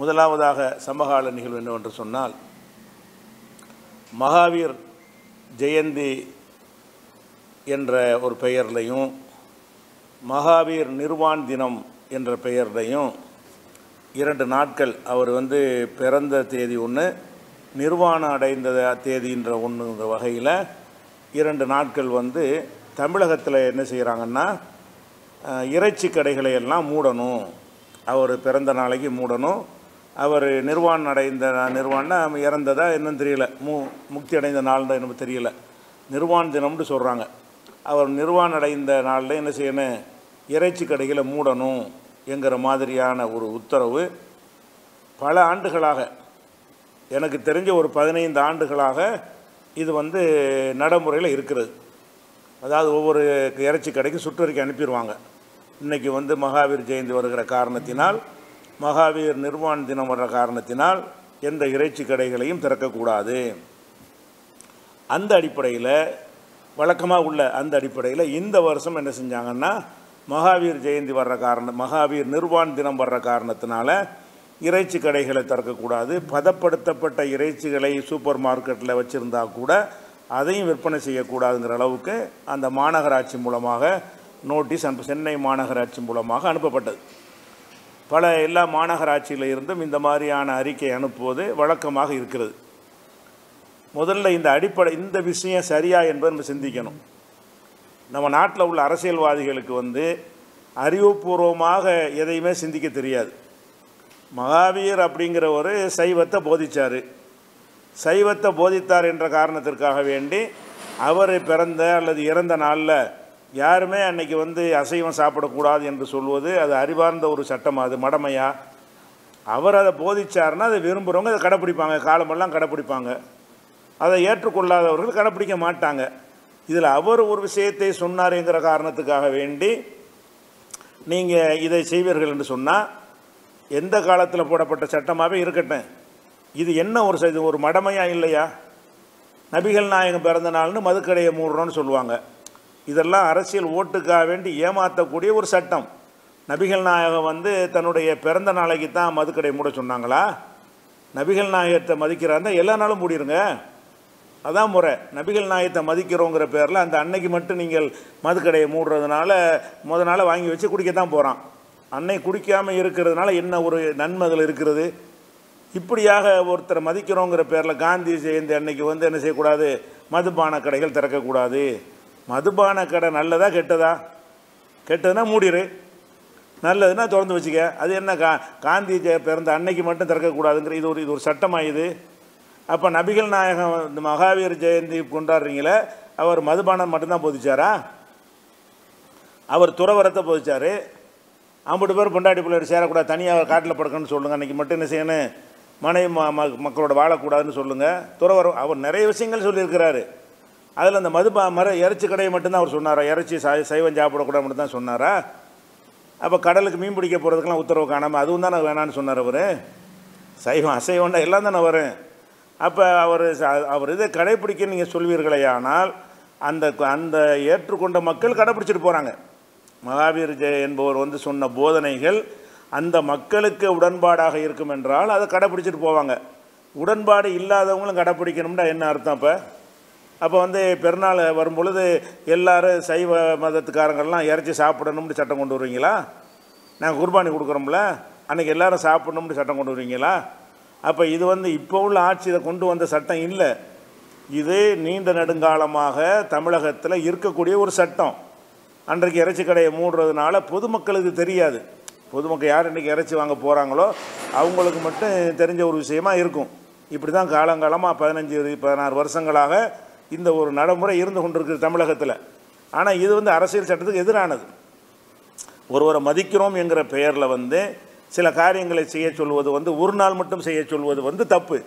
முதலாவதாக சமகால நிகழ்வு என்னவென்று சொன்னால் மகாவீர் ஜெயந்தி என்ற ஒரு பெயர்லையும் மகாவீர் நிர்வாண் தினம் என்ற பெயர்லையும் இரண்டு நாட்கள் அவர் வந்து பிறந்த தேதி ஒன்று நிர்வாணம் அடைந்த தேதின்ற ஒன்றுங்கிற வகையில் இரண்டு நாட்கள் வந்து தமிழகத்தில் என்ன செய்கிறாங்கன்னா இறைச்சி கடைகளை எல்லாம் மூடணும். அவர் பிறந்த நாளைக்கு மூடணும். அவர் நிர்வாணம் அடைந்த நிர்வாணம்னா இறந்ததா என்னன்னு தெரியல. மு முக்தி அடைந்த நாள் எனக்கு தெரியல. நிர்வாண தினம்னு சொல்கிறாங்க அவர் நிர்வாணம் அடைந்த நாளில் என்ன செய்யணும்? இறைச்சி கடைகளை மூடணும் என்கிற மாதிரியான ஒரு உத்தரவு பல ஆண்டுகளாக எனக்கு தெரிஞ்ச ஒரு பதினைந்து ஆண்டுகளாக இது வந்து நடைமுறையில் இருக்கிறது. அதாவது ஒவ்வொரு இறைச்சி கடைக்கும் சுற்றறிக்கை அனுப்பிடுவாங்க. இன்றைக்கி வந்து மகாவீர் ஜெயந்தி வருகிற காரணத்தினால் மகாவீர் நிர்வாண தினம் வர்ற காரணத்தினால் எந்த இறைச்சி கடைகளையும் திறக்கக்கூடாது. அந்த அடிப்படையில் வழக்கமாக உள்ள அந்த அடிப்படையில் இந்த வருஷம் என்ன செஞ்சாங்கன்னா மகாவீர் ஜெயந்தி வர்ற காரணம் மகாவீர் நிர்வாண் தினம் வர்ற காரணத்தினால இறைச்சி கடைகளை திறக்கக்கூடாது. பதப்படுத்தப்பட்ட இறைச்சிகளை சூப்பர் மார்க்கெட்டில் வச்சுருந்தா கூட அதையும் விற்பனை செய்யக்கூடாதுங்கிற அளவுக்கு அந்த மாநகராட்சி மூலமாக நோட்டீஸ் அனுப்ப சென்னை மாநகராட்சி மூலமாக அனுப்பப்பட்டது. பல எல்லா மாநகராட்சியில் இருந்தும் இந்த மாதிரியான அறிக்கை அனுப்புவது வழக்கமாக இருக்கிறது. முதல்ல இந்த அடிப்படை இந்த விஷயம் சரியா என்பதை நம்ம சிந்திக்கணும். நம்ம நாட்டில் உள்ள அரசியல்வாதிகளுக்கு வந்து அறிவுபூர்வமாக எதையுமே சிந்திக்க தெரியாது. மகாவீர் அப்படிங்கிற ஒரு சைவத்தை போதித்தார் சைவத்தை போதித்தார் என்ற காரணத்திற்காக வேண்டி அவர் பிறந்த அல்லது இறந்த நாளில் யாருமே அன்னைக்கு வந்து அசைவம் சாப்பிடக்கூடாது என்று சொல்வது அது அறிவார்ந்த ஒரு சட்டம் அது மடமையா? அவர் அதை போதிச்சார்னா அதை விரும்புகிறவங்க அதை கடைப்பிடிப்பாங்க. காலமெல்லாம் கடைப்பிடிப்பாங்க. அதை ஏற்றுக்கொள்ளாதவர்கள் கடைப்பிடிக்க மாட்டாங்க. இதில் அவர் ஒரு விஷயத்தை சொன்னாருங்கிற காரணத்துக்காக வேண்டி நீங்கள் இதை செய்வீர்கள் என்று சொன்னால் எந்த காலத்தில் போடப்பட்ட சட்டமாகவே இருக்கட்டும். இது என்ன ஒரு ச- இது ஒரு மடமையா இல்லையா? நபிகள் நாயகம் பிறந்த நாள்னு மதுக்கடையை மூடுறோன்னு சொல்லுவாங்க. இதெல்லாம் அரசியல் ஓட்டுக்காக வேண்டி ஏமாற்றக்கூடிய ஒரு சட்டம். நபிகள் நாயகம் வந்து தன்னுடைய பிறந்த நாளைக்கு தான் மதுக்கடை மூட சொன்னாங்களா? நபிகள் நாயகத்தை மதிக்கிறாருந்தா எல்லா நாளும் மூடிருங்க. அதான் முறை. நபிகள் நாயகத்தை மதிக்கிறோங்கிற பேரில் அந்த அன்னைக்கு மட்டும் நீங்கள் மதுக்கடையை மூடுறதுனால முத நாள் வாங்கி வச்சு குடிக்க தான் போகிறான் அன்னை குடிக்காமல் இருக்கிறதுனால என்ன ஒரு நன்மை அதில் இருக்கிறது? இப்படியாக ஒருத்தரை மதிக்கிறோங்கிற பேரில் காந்தி ஜெயந்தி அன்னைக்கு வந்து என்ன செய்யக்கூடாது? மதுபான கடைகள் திறக்கக்கூடாது. மதுபான கடை நல்லதா கெட்டதா? கெட்டதுன்னா மூடிரு. நல்லதுன்னா திறந்து வச்சுக்க. அது என்ன கா காந்தி பிறந்த அன்னைக்கு மட்டும் திறக்கக்கூடாதுங்கிற இது ஒரு இது ஒரு சட்டமாக இது? அப்போ நபிகள் நாயகம் இந்த மகாவீர் ஜெயந்தி கொண்டாடுறீங்களே அவர் மதுபானம் மட்டும்தான் போதிச்சாரா? அவர் துறவரத்தை போதிச்சார். ஐம்பது பேர் பொண்டாட்டி பிள்ளையோட சேரக்கூடாது தனியாக காட்டில் படுக்கணும்னு சொல்லுங்கள் அன்றைக்கி மட்டும் என்ன செய்யணும்? மனைவி ம ம- மக்களோட வாழக்கூடாதுன்னு சொல்லுங்கள் துறவரம் அவர் நிறைய விஷயங்கள் சொல்லியிருக்கிறாரு. அதில் அந்த மதுபா மர இறைச்சி கடையை மட்டும்தான் அவர் சொன்னாரா? இறைச்சி சை சைவம் சாப்பிடக்கூடாது மட்டும் தான் சொன்னாரா? அப்போ கடலுக்கு மீன் பிடிக்க போகிறதுக்கெல்லாம் உத்தரவு காணாமல் அதுவும் தானே வேணான்னு சொன்னார் அவர். சைவம் அசைவம்னா எல்லாம் தானே வரும். அப்போ அவர் அவர் இதை கடைப்பிடிக்க நீங்கள் சொல்வீர்களே ஆனால் அந்த அந்த ஏற்றுக்கொண்ட மக்கள் கடைப்பிடிச்சிட்டு போகிறாங்க மகாவீர் ஜெய என்பவர் வந்து சொன்ன போதனைகள் அந்த மக்களுக்கு உடன்பாடாக இருக்கும் என்றால் அதை கடைப்பிடிச்சிட்டு போவாங்க. உடன்பாடு இல்லாதவங்களும் கடைப்பிடிக்கணும்னா என்ன அர்த்தம் அப்போ? அப்போ வந்து பெருநாள் வரும்பொழுது எல்லோரும் சைவ மதத்துக்காரங்கள்லாம் இறைச்சி சாப்பிடணும்னு சட்டம் கொண்டு வருவீங்களா? நாங்கள் குர்பானி கொடுக்குறோம்ல அன்றைக்கி எல்லோரும் சாப்பிடணும்னு சட்டம் கொண்டு வருவீங்களா? அப்போ இது வந்து இப்போ உள்ள ஆட்சி இதை கொண்டு வந்த சட்டம் இல்லை. இது நீண்ட நெடுங்காலமாக தமிழகத்தில் இருக்கக்கூடிய ஒரு சட்டம். அன்றைக்கு இறைச்சி கடையை மூடுறதுனால பொதுமக்களுக்கு தெரியாது. பொதுமக்கள் யார் இன்றைக்கி இறைச்சி வாங்க போகிறாங்களோ அவங்களுக்கு மட்டும் தெரிஞ்ச ஒரு விஷயமா இருக்கும். இப்படி தான் காலங்காலமாக பதினஞ்சு பதினாறு வருஷங்களாக இந்த ஒரு நடைமுறை இருந்து கொண்டிருக்குது தமிழகத்தில். ஆனால் இது வந்து அரசியல் சட்டத்துக்கு எதிரானது. ஒருவரை மதிக்கிறோம் என்கிற பெயரில் வந்து சில காரியங்களை செய்ய சொல்வது வந்து ஒரு நாள் மட்டும் செய்ய சொல்வது வந்து தப்பு.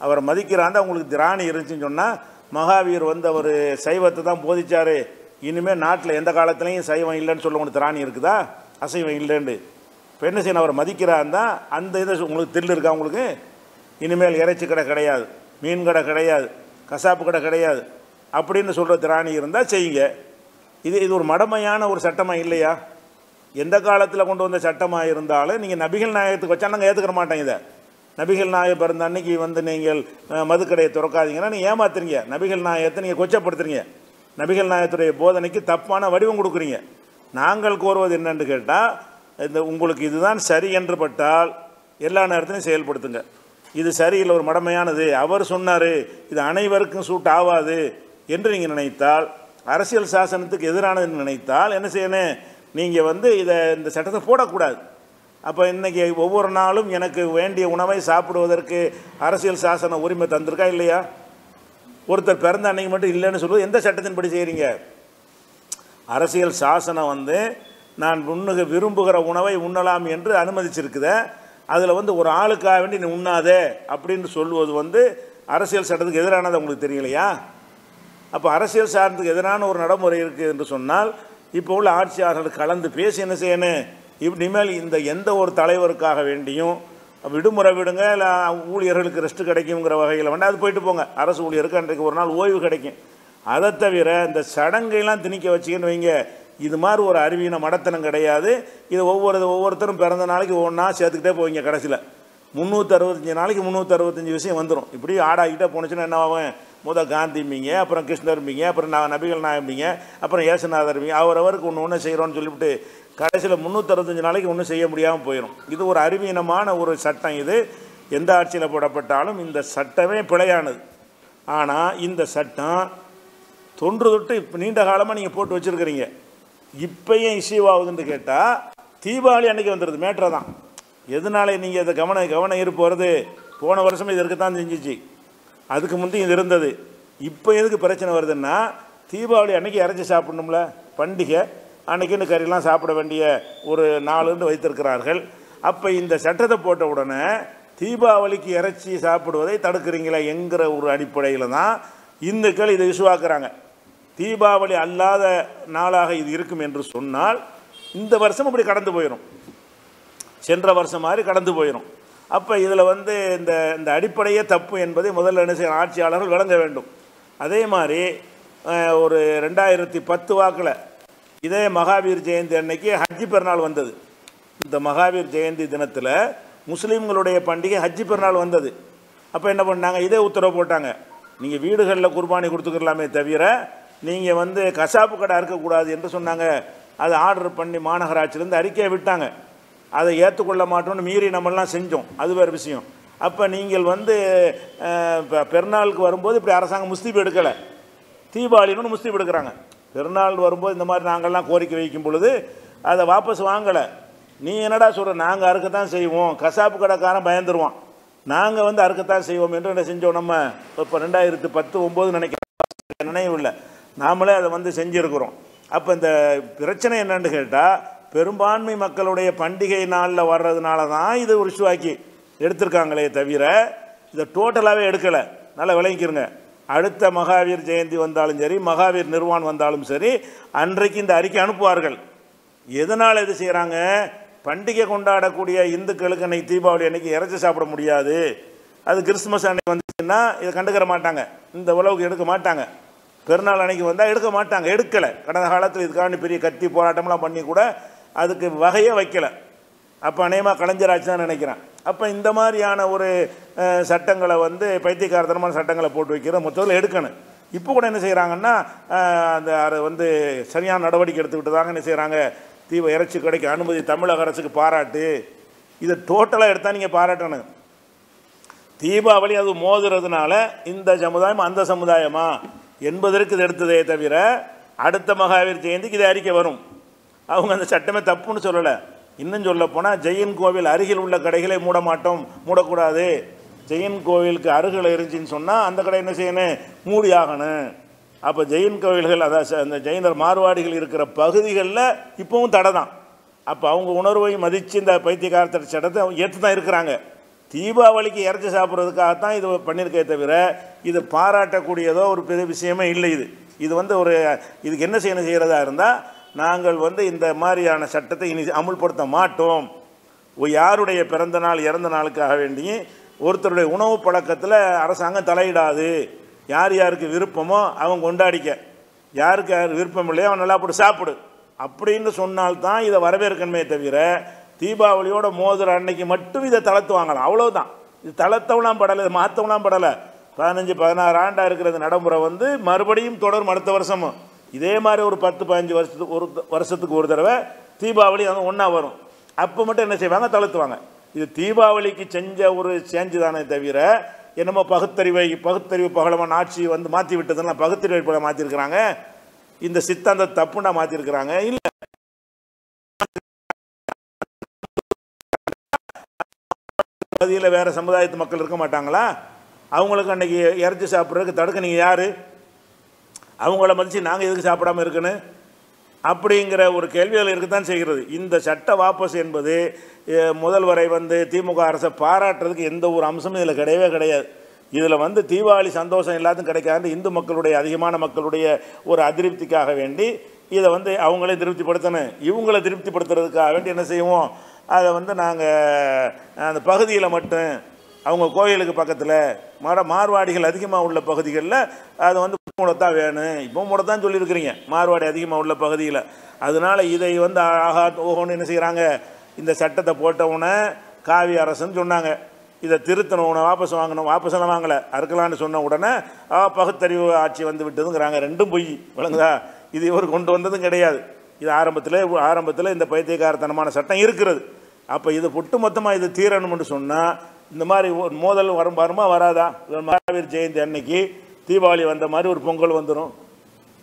அவரை மதிக்கிறாந்த அவங்களுக்கு திராணி இருந்துச்சுன்னு சொன்னால் மகாவீர் வந்து அவர் சைவத்தை தான் போதிச்சார். இனிமேல் நாட்டில் எந்த காலத்துலேயும் சைவம் இல்லைன்னு சொல்ல உங்களுக்கு திராணி இருக்குதா? அசைவம் இல்லைன்னு. இப்போ என்ன செய்யணும் அவரை மதிக்கிறாருந்தா அந்த இதை உங்களுக்கு தில்லு இருக்கா உங்களுக்கு? இனிமேல் இறைச்சி கடை கிடையாது மீன் கடை கிடையாது. கசாப்பு கடை கிடையாது. அப்படின்னு சொல்கிற திராணி இருந்தால் செய்யுங்க. இது இது ஒரு மடமையான ஒரு சட்டமாக இல்லையா? எந்த காலத்தில் கொண்டு வந்த சட்டமாக இருந்தாலும் நீங்கள் நபிகள் நாயகத்துக்கு வச்சா நாங்கள் ஏற்றுக்கிற மாட்டோம் இதை. நபிகள் நாயகம் பிறந்த அன்னைக்கு வந்து நீங்கள் மதுக்கடையை திறக்காதீங்கன்னா நீங்கள் ஏமாத்துறீங்க. நபிகள் நாயகத்தை நீங்கள் கொச்சப்படுத்துறீங்க. நபிகள் நாயகத்துடைய போதனைக்கு தப்பான வடிவம் கொடுக்குறீங்க. நாங்கள் கோருவது என்னன்னு கேட்டால் இந்த உங்களுக்கு இதுதான் சரி என்று பட்டால் எல்லா நேரத்திலையும் செயல்படுத்துங்க. இது சரியில்லை ஒரு மடமையானது. அவர் சொன்னார் இது அனைவருக்கும் சூட் ஆகாது என்று நீங்கள் நினைத்தால் அரசியல் சாசனத்துக்கு எதிரானதுன்னு நினைத்தால் என்ன செய்யணும்? நீங்கள் வந்து இதை இந்த சட்டத்தை போடக்கூடாது. அப்போ இன்றைக்கி ஒவ்வொரு நாளும் எனக்கு வேண்டிய உணவை சாப்பிடுவதற்கு அரசியல் சாசன உரிமை தந்திருக்கா இல்லையா? ஒருத்தர் பிறந்த அன்னைக்கு மட்டும் இல்லைன்னு சொல்லுவது எந்த சட்டத்தின்படி செய்கிறீங்க அரசியல் சாசனம் வந்து நான் உண்ணுக விரும்புகிற உணவை உண்ணலாம் என்று அனுமதிச்சிருக்குத. அதில் வந்து ஒரு ஆளுக்காக வேண்டி நீ உண்ணாதே அப்படின்னு சொல்லுவது வந்து அரசியல் சட்டத்துக்கு எதிரானது உங்களுக்கு தெரியலையா? அப்போ அரசியல் சார்ந்ததுக்கு எதிரான ஒரு நடைமுறை இருக்குது என்று சொன்னால் இப்போ உள்ள ஆட்சியாளர்கள் கலந்து பேசி என்ன செய்யணும்? இனிமேல் இந்த எந்த ஒரு தலைவருக்காக வேண்டியும் விடுமுறை விடுங்க இல்லை ஊழியர்களுக்கு ரெஸ்ட் கிடைக்குங்கிற வகையில் வேண்டாம் அது போயிட்டு போங்க. அரசு ஊழியருக்கு அன்றைக்கு ஒரு நாள் ஓய்வு கிடைக்கும். அதை தவிர இந்த சடங்கையெல்லாம் திணிக்க வச்சுக்கின்னு வைங்க. இது மாதிரி ஒரு அறிவீன மடத்தனம் கிடையாது. இது ஒவ்வொரு ஒவ்வொருத்தரும் பிறந்த நாளைக்கு ஒன்றா சேர்த்துக்கிட்டே போவீங்க கடைசியில். முந்நூற்றி அறுபத்தஞ்சு நாளைக்கு முந்நூற்றி அறுபத்தஞ்சு விஷயம் வந்துடும் இப்படி ஆடாகிட்டே போணுச்சுன்னா என்ன ஆகும்? முத காந்திம்பிங்க அப்புறம் கிருஷ்ணர்ம்பிங்க அப்புறம் நான் நபிகள் நாயம்பிங்க அப்புறம் ஏசுநாதர்பிங்க அவரவருக்கு ஒன்று ஒன்று செய்கிறோன்னு சொல்லிவிட்டு கடைசியில் முந்நூற்றறுபத்தஞ்சு நாளைக்கு ஒன்றும் செய்ய முடியாமல் போயிடும் இது ஒரு அறிவீனமான ஒரு சட்டம் இது. எந்த ஆட்சியில் போடப்பட்டாலும் இந்த சட்டமே பிழையானது. ஆனால் இந்த சட்டம் தொன்று தொட்டு இப்போ நீண்ட காலமாக நீங்கள் போட்டு வச்சுருக்கிறீங்க. இப்பயும் இஷ்யூ ஆகுதுன்னு கேட்டால் தீபாவளி அன்னைக்கு வந்துடுது மேட்ரை தான். எதனால நீங்கள் இதை கவன கவன ஈர்ப்பு வருது போன வருஷம் இது இருக்கத்தான் செஞ்சிச்சு. அதுக்கு முந்தையும் இது இருந்தது. இப்போ எதுக்கு பிரச்சனை வருதுன்னா தீபாவளி அன்னைக்கு இறச்சி சாப்பிடணும்ல பண்டிகை. அன்னைக்குன்னு கறிலாம் சாப்பிட வேண்டிய ஒரு நாளுன்னு வைத்திருக்கிறார்கள். அப்போ இந்த சட்டத்தை போட்ட உடனே தீபாவளிக்கு இறைச்சி சாப்பிடுவதை தடுக்கிறீங்களா என்கிற ஒரு அடிப்படையில் தான் இந்துக்கள் இதை இசுவாக்குறாங்க தீபாவளி அல்லாத நாளாக இது இருக்கும் என்று சொன்னால் இந்த வருஷம் இப்படி கடந்து போயிடும் சென்ற வருஷம் மாதிரி கடந்து போயிடும் அப்போ இதில் வந்து இந்த இந்த அடிப்படையே தப்பு என்பதை முதல்ல என்ன செய்ய ஆட்சியாளர்கள் விளங்க வேண்டும். அதே மாதிரி ஒரு ரெண்டாயிரத்தி பத்து வாக்கில் இதே மகாவீர் ஜெயந்தி அன்னைக்கு ஹஜ்ஜி பெருநாள் வந்தது. இந்த மகாவீர் ஜெயந்தி தினத்தில் முஸ்லீம்களுடைய பண்டிகை ஹஜ்ஜி பெருநாள் வந்தது. அப்போ என்ன பண்ணாங்க? இதே உத்தரவு போட்டாங்க. நீங்கள் வீடுகளில் குர்பானி கொடுத்துக்கலாமே தவிர நீங்கள் வந்து கசாப்பு கடை அறுக்கக்கூடாது என்று சொன்னாங்க. அதை ஆர்டர் பண்ணி மாநகராட்சியிலேருந்து அறிக்கையை விட்டாங்க. அதை ஏற்றுக்கொள்ள மாட்டோம்னு மீறி நம்மெல்லாம் செஞ்சோம். அது வேறு விஷயம். அப்போ நீங்கள் வந்து இப்போ பெருநாளுக்கு வரும்போது இப்படி அரசாங்கம் முஸ்தீப் எடுக்கலை. தீபாவளின்னு முஸ்தீப் எடுக்கிறாங்க. பெருநாள் வரும்போது இந்த மாதிரி நாங்கள்லாம் கோரிக்கை வைக்கும் பொழுது அதை வாபஸ் வாங்கலை. நீ என்னடா சொல்கிற நாங்கள் அறுக்கத்தான் செய்வோம். கசாப்பு கடைக்காரன் பயந்துருவான். நாங்கள் வந்து அறுக்கத்தான் செய்வோம் என்று என்ன செஞ்சோம் நம்ம? இப்போ ரெண்டாயிரத்து பத்து ஒம்பது நினைக்கிறேன். நினைவு இல்லை. நாமளே அதை வந்து செஞ்சுருக்கிறோம். அப்போ இந்த பிரச்சனை என்னன்னு கேட்டால் பெரும்பான்மை மக்களுடைய பண்டிகை நாளில் வர்றதுனால தான் இது உருசுவாக்கி எடுத்திருக்காங்களே தவிர இதை டோட்டலாகவே எடுக்கலை. நல்லா விளங்கிக்கிறங்க அடுத்த மகாவீர் ஜெயந்தி வந்தாலும் சரி மகாவீர் நிர்வான் வந்தாலும் சரி அன்றைக்கு இந்த அறிக்கை அனுப்புவார்கள். எதனால் இது செய்கிறாங்க பண்டிகை கொண்டாடக்கூடிய இந்துக்களுக்கு அன்றைக்கி தீபாவளி அன்றைக்கி இறைச்சி சாப்பிட முடியாது. அது கிறிஸ்துமஸ் அன்னைக்கு வந்துச்சுன்னா இதை கண்டுக்கிற மாட்டாங்க. இந்த உழவுக்கு எடுக்க மாட்டாங்க. பெருநாள் அன்னைக்கு வந்தால் எடுக்க மாட்டாங்க எடுக்கலை. கடந்த காலத்தில் இதுக்காண்டி பெரிய கத்தி போராட்டம்லாம் பண்ணி கூட அதுக்கு வகையே வைக்கலை. அப்போ அநேகமாக கலைஞராட்சி தான் நினைக்கிறேன். அப்போ இந்த மாதிரியான ஒரு சட்டங்களை வந்து பைத்தியக்காரத்தனமான சட்டங்களை போட்டு வைக்கிற மொத்தத்தில் எடுக்கணும். இப்போ கூட என்ன செய்கிறாங்கன்னா அந்த அதை வந்து சரியான நடவடிக்கை எடுத்துக்கிட்டு தாங்க என்ன செய்கிறாங்க தீவ இறைச்சி கிடைக்க அனுமதி தமிழக அரசுக்கு பாராட்டு. இதை டோட்டலாக எடுத்தால் நீங்கள் பாராட்டணும். தீபாவளி அது மோதுறதுனால இந்த சமுதாயம் அந்த சமுதாயமா? என்பதற்கு இது எடுத்ததே தவிர அடுத்த மகாவீர் ஜெயந்திக்கு இது அறிக்கை வரும். அவங்க அந்த சட்டமே தப்புன்னு சொல்லலை. இன்னும் சொல்ல போனால் ஜெயின் கோவில் அருகில் உள்ள கடைகளை மூட மாட்டோம் மூடக்கூடாது. ஜெயின் கோவிலுக்கு அருகில் இருந்துச்சுன்னு சொன்னால் அந்த கடை என்ன செய்யணும்? மூடி ஆகணும் அப்போ ஜெயின் கோவில்கள் அதாவது அந்த ஜெயினர் மார்வாடிகள் இருக்கிற பகுதிகளில் இப்போவும் தடை தான் அப்போ அவங்க உணர்வை மதித்து இந்த பைத்தியகாரத்தர் சட்டத்தை ஏற்று தான் இருக்கிறாங்க. தீபாவளிக்கு இறச்சி சாப்பிட்றதுக்காகத்தான் இது பண்ணியிருக்கே தவிர இது பாராட்டக்கூடியதோ ஒரு பெரிய விஷயமே இல்லை இது. இது வந்து ஒரு இதுக்கு என்ன செய்யணும் செய்கிறதா இருந்தால் நாங்கள் வந்து இந்த மாதிரியான சட்டத்தை இனி அமுல்படுத்த மாட்டோம். யாருடைய பிறந்த நாள் இறந்த நாளுக்காக வேண்டி ஒருத்தருடைய உணவு பழக்கத்தில் அரசாங்கம் தலையிடாது. யார் யாருக்கு விருப்பமோ அவன் கொண்டாடிக்க. யாருக்கு யார் விருப்பம் இல்லையோ அவன் நல்லா போட்டு சாப்பிடு. அப்படின்னு சொன்னால்தான் இதை வரவேற்கணுமே தவிர தீபாவளியோட மோதுற அன்னைக்கு மட்டும் இதை தளர்த்துவாங்களாம் அவ்வளோதான் இது தளர்த்தவெல்லாம் படலை இது மாற்றவெல்லாம் படலை. பதினஞ்சு பதினாறு ஆண்டாக இருக்கிறது நடைமுறை வந்து மறுபடியும் தொடரும் அடுத்த வருஷமும். இதே மாதிரி ஒரு பத்து பதினஞ்சு வருஷத்துக்கு ஒரு வருஷத்துக்கு ஒரு தடவை தீபாவளி வந்து ஒன்றா வரும். அப்போ மட்டும் என்ன செய்வாங்க? தளர்த்துவாங்க. இது தீபாவளிக்கு செஞ்ச ஒரு சேஞ்சு தானே தவிர என்னமோ பகுத்தறிவை பகுத்தறிவு பகலமான ஆட்சி வந்து மாற்றி விட்டதெல்லாம் பகுத்தறிவை போல மாற்றிருக்கிறாங்க இந்த சித்தாந்த தப்புண்டா மாற்றிருக்கிறாங்க இல்லை பகுதியில் வேறு சமுதாயத்து மக்கள் இருக்க மாட்டாங்களா? அவங்களுக்கு அன்றைக்கி இறச்சி சாப்பிட்றதுக்கு தடுக்க நீங்கள் யார்? அவங்கள மதித்து நாங்கள் எதுக்கு சாப்பிடாம இருக்கணும்? அப்படிங்கிற ஒரு கேள்விகள் இருக்கத்தான் செய்கிறது. இந்த சட்ட வாபஸ் என்பது முதல்வரை வந்து திமுக அரசை பாராட்டுறதுக்கு எந்த ஒரு அம்சமும் இதில் கிடையவே கிடையாது. இதில் வந்து தீபாவளி சந்தோஷம் எல்லாத்துக்கும் கிடைக்காது. இந்து மக்களுடைய அதிகமான மக்களுடைய ஒரு அதிருப்திக்காக வேண்டி இதை வந்து அவங்களே திருப்திப்படுத்தணும். இவங்களை திருப்திப்படுத்துறதுக்காக வேண்டி என்ன செய்வோம்? அதை வந்து நாங்கள் அந்த பகுதியில் மட்டும் அவங்க கோயிலுக்கு பக்கத்தில் மர மார்வாடிகள் அதிகமாக உள்ள பகுதிகளில் அது வந்து மூடத்தான் வேணும் இப்போ மூடத்தான் சொல்லியிருக்கிறீங்க மார்வாடி அதிகமாக உள்ள பகுதியில். அதனால் இதை வந்து ஆகா ஓஹோன்னு என்ன செய்கிறாங்க இந்த சட்டத்தை போட்டவுடனே காவி அரசுன்னு சொன்னாங்க. இதை திருத்தணும் உன வாபஸ் வாங்கணும் வாபஸ் எல்லாம் வாங்கலை அறுக்கலான்னு சொன்ன உடனே பகுத்தறிவு ஆட்சி வந்து விட்டதுங்கிறாங்க. ரெண்டும் பொய் விளங்குதா? இது இவர் கொண்டு வந்ததும் கிடையாது. இது ஆரம்பத்தில் ஆரம்பத்தில் இந்த பைத்தியக்காரத்தனமான சட்டம் இருக்கிறது. அப்போ இது ஒட்டுமொத்தமாக இது தீரணும்னு சொன்னால் இந்த மாதிரி ஒரு மோதல் வரும் வருமா வராதா? மகாவீர் ஜெயந்தி அன்னைக்கு தீபாவளி வந்த மாதிரி ஒரு பொங்கல் வந்துடும்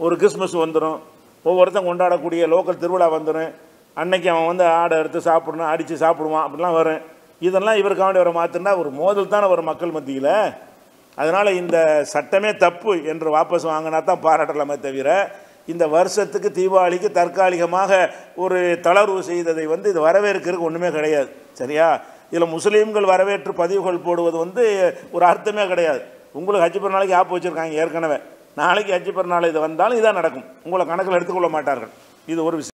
ஒரு கிறிஸ்மஸ் வந்துடும் ஒவ்வொருத்தன் கொண்டாடக்கூடிய லோக்கல் திருவிழா வந்துடும் அன்னைக்கு அவன் வந்து ஆடை எடுத்து சாப்பிடணும் அடித்து சாப்பிடுவான் அப்படிலாம் வரும். இதெல்லாம் இவருக்காண்டி வர மாற்றினா ஒரு மோதல் தானே வரும் மக்கள் மத்தியில். அதனால் இந்த சட்டமே தப்பு என்று வாபஸ் வாங்கினா தான் பாராட்டலாமே தவிர இந்த வருஷத்துக்கு தீபாவளிக்கு தற்காலிகமாக ஒரு தளர்வு செய்ததை வந்து இது வரவேற்கிறதுக்கு ஒன்றுமே கிடையாது. சரியா? இதில் முஸ்லீம்கள் வரவேற்று பதிவுகள் போடுவது வந்து ஒரு அர்த்தமே கிடையாது. உங்களுக்கு ஹஜ்ஜி பெருநாளைக்கு ஆப் வச்சுருக்காங்க ஏற்கனவே. நாளைக்கு ஹஜ்ஜி பெருநாள் இது வந்தாலும் இதான் நடக்கும். உங்களை கணக்கில் எடுத்துக்கொள்ள மாட்டார்கள். இது ஒரு விஷயம்.